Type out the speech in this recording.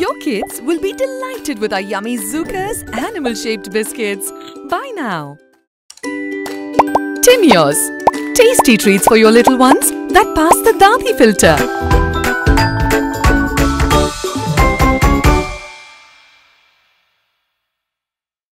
Your kids will be delighted with our yummy Zookas animal-shaped biscuits. Bye now. Timios. Tasty treats for your little ones that pass the Dadi filter.